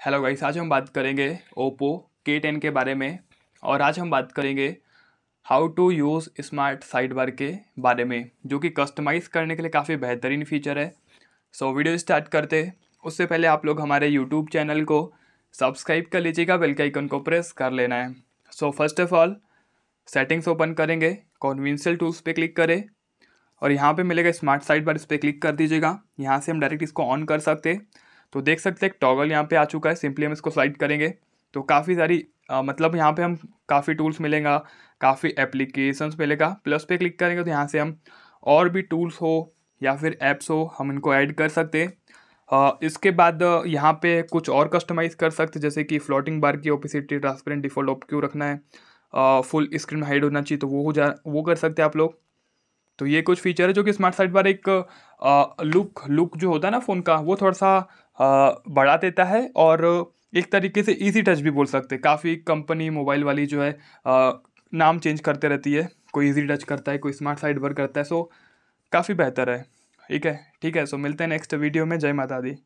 Hello guys आज हम बात करेंगे ओप्पो के टेन के बारे में और आज हम बात करेंगे how to use smart side bar के बारे में जो कि कस्टमाइज़ करने के लिए काफ़ी बेहतरीन फीचर है। सो so, वीडियो स्टार्ट करते उससे पहले आप लोग हमारे यूट्यूब चैनल को सब्सक्राइब कर लीजिएगा बेल के आइकन को प्रेस कर लेना है। So first of all settings open करेंगे कॉन्विंसल टूल्स पे क्लिक करें और यहाँ पे मिलेगा स्मार्ट साइड बार इस पर क्लिक कर दीजिएगा। यहाँ से हम डायरेक्ट इसको ऑन कर सकते हैं। तो देख सकते हैं एक टॉगल यहाँ पे आ चुका है। सिंपली हम इसको स्लाइड करेंगे। तो काफ़ी सारी आ, मतलब यहाँ पे हम काफ़ी टूल्स मिलेगा काफ़ी एप्लीकेशंस मिलेगा। प्लस पे क्लिक करेंगे तो यहाँ से हम और भी टूल्स हो या फिर ऐप्स हो हम इनको ऐड कर सकते हैं। इसके बाद यहाँ पे कुछ और कस्टमाइज़ कर सकते जैसे कि फ्लोटिंग बार की ओपिसिटी ट्रांसपेरेंट डिफ़ॉल्ट ऑप क्यों रखना है? फुल स्क्रीन हाइड होना चाहिए तो वो हो जा वो कर सकते आप लोग। तो ये कुछ फीचर है जो कि स्मार्ट साइड बार एक लुक लुक जो होता है ना फ़ोन का वो थोड़ा सा बढ़ा देता है और एक तरीके से इजी टच भी बोल सकते हैं। काफ़ी कंपनी मोबाइल वाली जो है नाम चेंज करते रहती है। कोई इजी टच करता है, कोई स्मार्ट साइड वर्क करता है सो काफ़ी बेहतर है। ठीक है ठीक है सो मिलते हैं नेक्स्ट वीडियो में। जय माता दी।